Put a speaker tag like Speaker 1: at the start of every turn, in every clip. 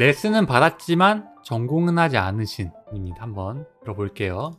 Speaker 1: 레슨은 받았지만 전공은 하지 않으신 입니다. 한번 들어볼게요.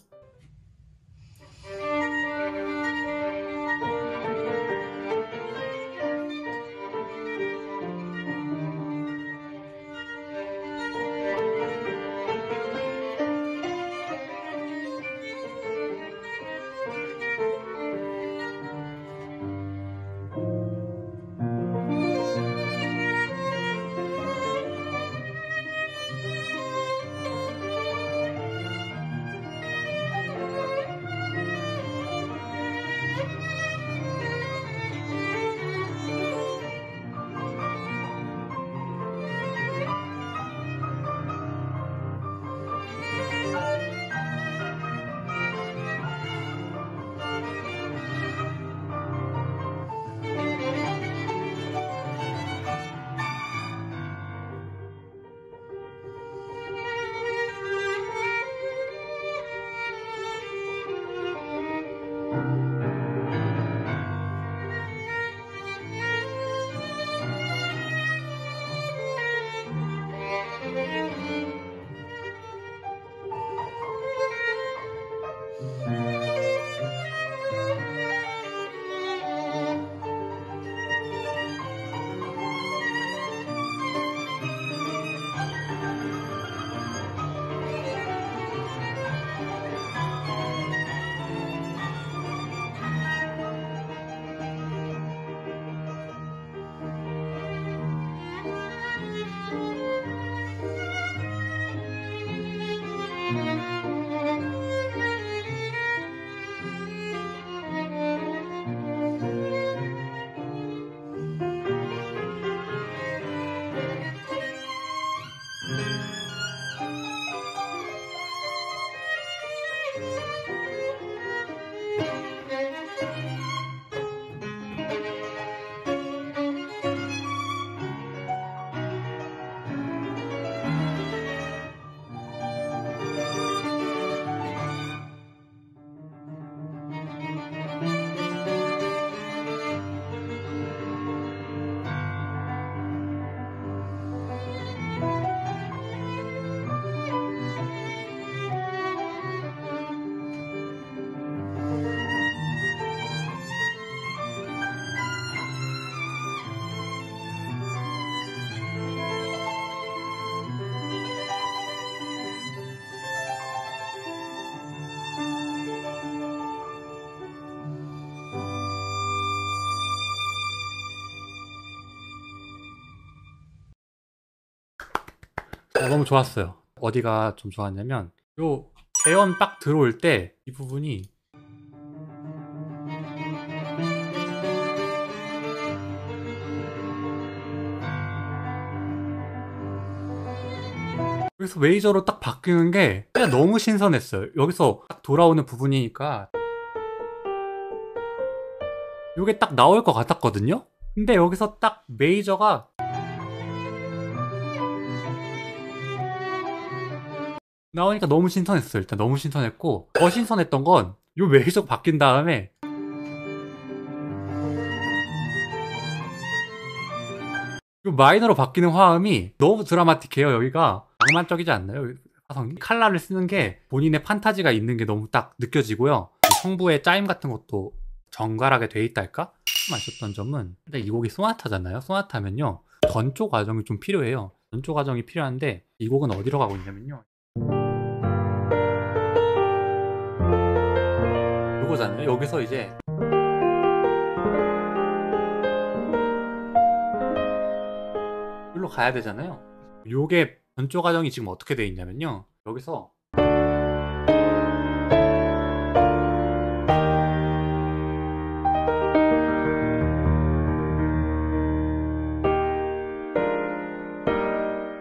Speaker 1: 어, 너무 좋았어요. 어디가 좀 좋았냐면 요 대연 딱 들어올 때 이 부분이 여기서 메이저로 딱 바뀌는 게 그냥 너무 신선했어요. 여기서 딱 돌아오는 부분이니까 이게 딱 나올 것 같았거든요? 근데 여기서 딱 메이저가 나오니까 너무 신선했어요. 일단 너무 신선했고 더 신선했던 건요 메이저 바뀐 다음에 요 마이너로 바뀌는 화음이 너무 드라마틱해요. 여기가 낭만적이지 않나요? 화성이 칼라를 쓰는 게 본인의 판타지가 있는 게 너무 딱 느껴지고요. 성부의 짜임 같은 것도 정갈하게 돼 있달까? 아쉬웠던 점은 근데 이 곡이 소나타잖아요. 소나타면요 전조 과정이 좀 필요해요. 전조 과정이 필요한데 이 곡은 어디로 가고 있냐면요. 거잖아요. 여기서 이제 여기로 가야 되잖아요. 요게 전조 과정이 지금 어떻게 돼 있냐면요. 여기서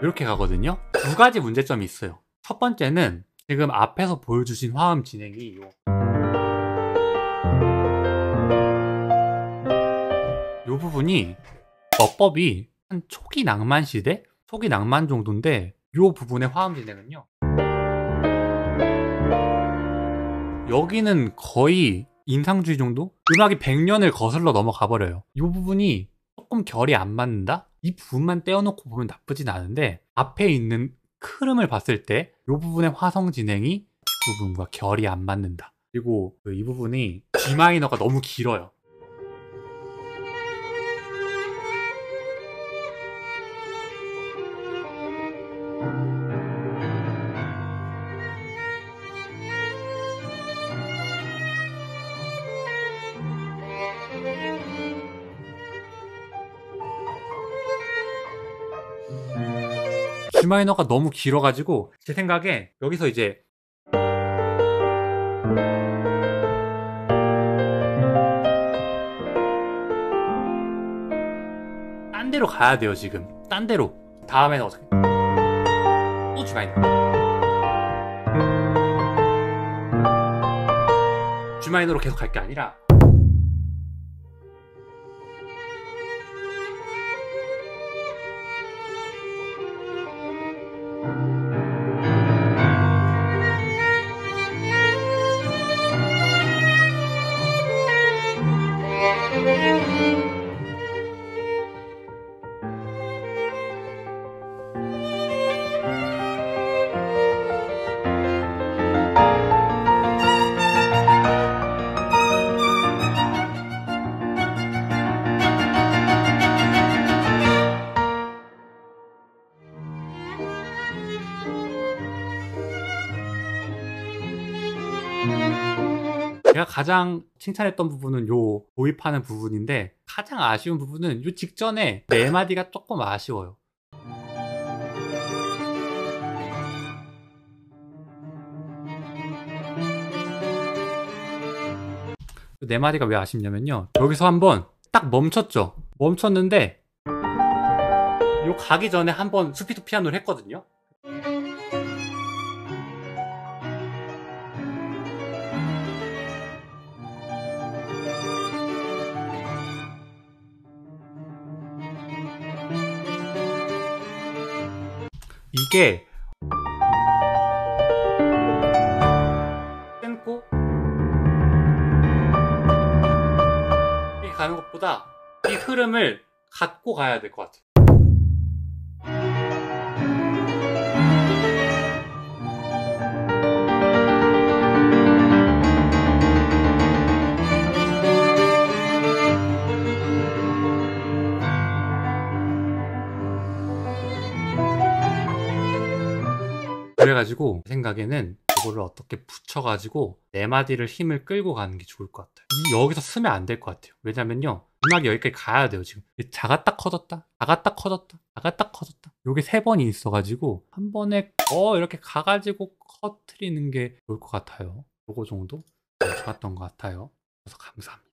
Speaker 1: 이렇게 가거든요. 두 가지 문제점이 있어요. 첫 번째는 지금 앞에서 보여주신 화음 진행이 요, 부분이 어법이 한 초기 낭만 시대? 초기 낭만 정도인데 요 부분의 화음 진행은요. 여기는 거의 인상주의 정도? 음악이 100년을 거슬러 넘어가 버려요. 이 부분이 조금 결이 안 맞는다? 이 부분만 떼어놓고 보면 나쁘진 않은데 앞에 있는 흐름을 봤을 때 이 부분의 화성 진행이 뒷부분과 결이 안 맞는다. 그리고 그이 부분이 G 마이너가 너무 길어요. G 마이너가 너무 길어가지고 제 생각에 여기서 이제 딴 데로 가야 돼요 지금. 딴 데로. 다음에는 어떻게? 또 G 마이너. G 마이너로 계속 갈 게 아니라 제가 가장 칭찬했던 부분은 요 도입하는 부분인데 가장 아쉬운 부분은 요 직전에 네 마디가 조금 아쉬워요. 네 마디가 왜 아쉽냐면요. 여기서 한번 딱 멈췄죠. 멈췄는데 요 가기 전에 한번 스피드 피아노를 했거든요. 이게 끊고 가는 것보다 이 흐름을 갖고 가야 될 것 같아요. 그래가지고 제 생각에는 이거를 어떻게 붙여가지고 네 마디를 힘을 끌고 가는 게 좋을 것 같아요. 이 여기서 쓰면 안 될 것 같아요. 왜냐면요. 음악이 여기까지 가야 돼요, 지금. 작았다 커졌다, 작았다 커졌다, 작았다 커졌다. 요게 세 번이 있어가지고 한 번에 어 이렇게 가가지고 커트리는 게 좋을 것 같아요. 요거 정도 네, 좋았던 것 같아요. 그래서 감사합니다.